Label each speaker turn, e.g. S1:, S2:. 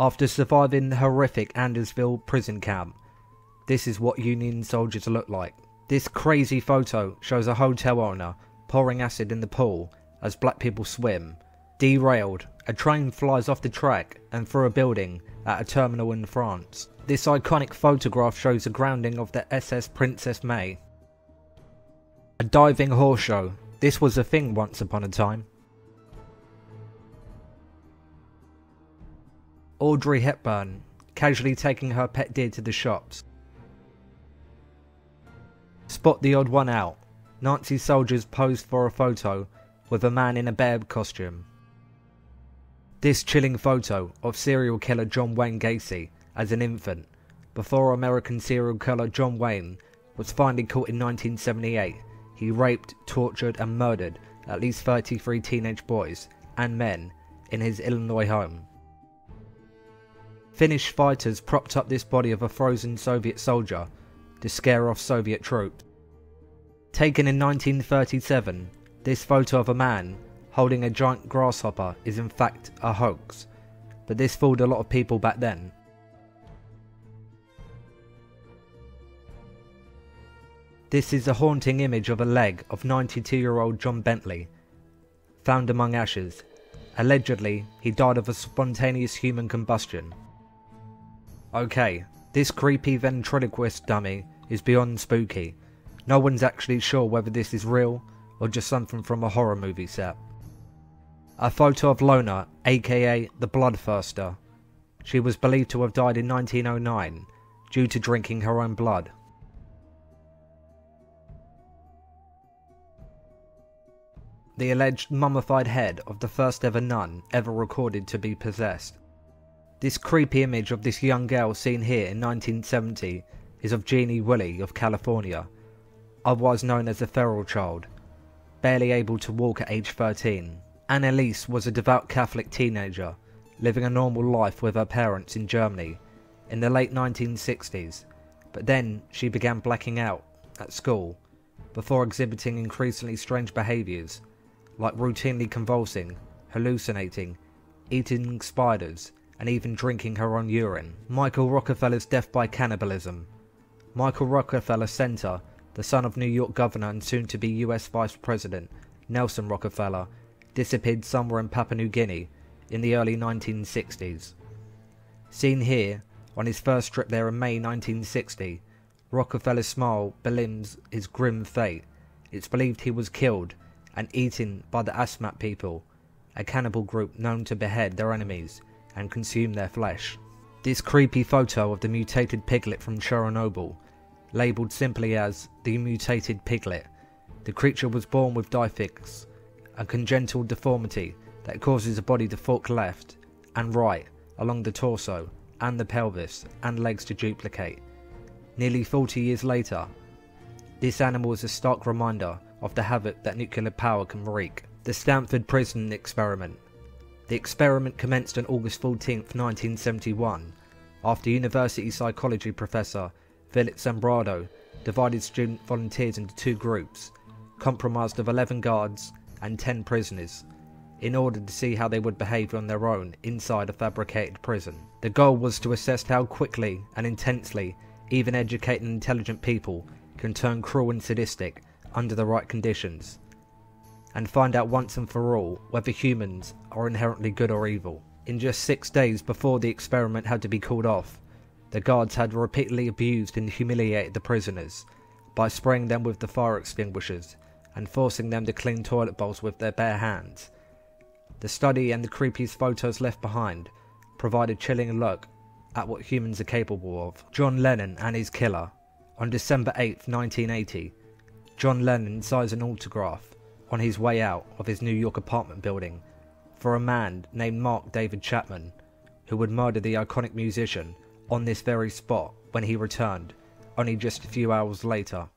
S1: After surviving the horrific Andersonville prison camp, this is what Union soldiers look like. This crazy photo shows a hotel owner pouring acid in the pool as black people swim. Derailed, a train flies off the track and through a building at a terminal in France. This iconic photograph shows the grounding of the SS Princess May. A diving horse show. This was a thing once upon a time. Audrey Hepburn, casually taking her pet deer to the shops. Spot the odd one out. Nazi soldiers posed for a photo with a man in a bear costume. This chilling photo of serial killer John Wayne Gacy as an infant, before American serial killer John Wayne was finally caught in 1978. He raped, tortured, and murdered at least 33 teenage boys and men in his Illinois home. Finnish fighters propped up this body of a frozen Soviet soldier to scare off Soviet troops. Taken in 1937, this photo of a man holding a giant grasshopper is in fact a hoax, but this fooled a lot of people back then. This is a haunting image of a leg of 92 year old John Bentley, found among ashes. Allegedly, he died of a spontaneous human combustion. Okay, this creepy ventriloquist dummy is beyond spooky. No one's actually sure whether this is real or just something from a horror movie set. A photo of Lona, aka the Bloodthirster. She was believed to have died in 1909 due to drinking her own blood. The alleged mummified head of the first ever nun ever recorded to be possessed. This creepy image of this young girl seen here in 1970 is of Genie Wiley of California, otherwise known as the feral child, barely able to walk at age 13. Anneliese was a devout Catholic teenager, living a normal life with her parents in Germany in the late 1960s, but then she began blacking out at school before exhibiting increasingly strange behaviours like routinely convulsing, hallucinating, eating spiders, and even drinking her own urine. Michael Rockefeller's death by cannibalism. Michael Rockefeller Center, the son of New York governor and soon to be US Vice President Nelson Rockefeller, disappeared somewhere in Papua New Guinea in the early 1960s. Seen here, on his first trip there in May 1960, Rockefeller's smile belies his grim fate. It's believed he was killed and eaten by the Asmat people, a cannibal group known to behead their enemies and consume their flesh. This creepy photo of the mutated piglet from Chernobyl, labelled simply as the mutated piglet, the creature was born with dipygus, a congenital deformity that causes the body to fork left and right along the torso and the pelvis and legs to duplicate. Nearly 40 years later, this animal is a stark reminder of the havoc that nuclear power can wreak. The Stanford Prison Experiment. The experiment commenced on August 14, 1971, after university psychology professor Philip Zimbardo divided student volunteers into two groups, comprised of 11 guards and 10 prisoners, in order to see how they would behave on their own inside a fabricated prison. The goal was to assess how quickly and intensely even educated and intelligent people can turn cruel and sadistic under the right conditions, and find out once and for all whether humans are inherently good or evil. In just six days before the experiment had to be called off, the guards had repeatedly abused and humiliated the prisoners by spraying them with the fire extinguishers and forcing them to clean toilet bowls with their bare hands. The study and the creepiest photos left behind provide a chilling look at what humans are capable of. John Lennon and his killer. On December 8, 1980, John Lennon signs an autograph on his way out of his New York apartment building for a man named Mark David Chapman, who would murder the iconic musician on this very spot when he returned, only just a few hours later.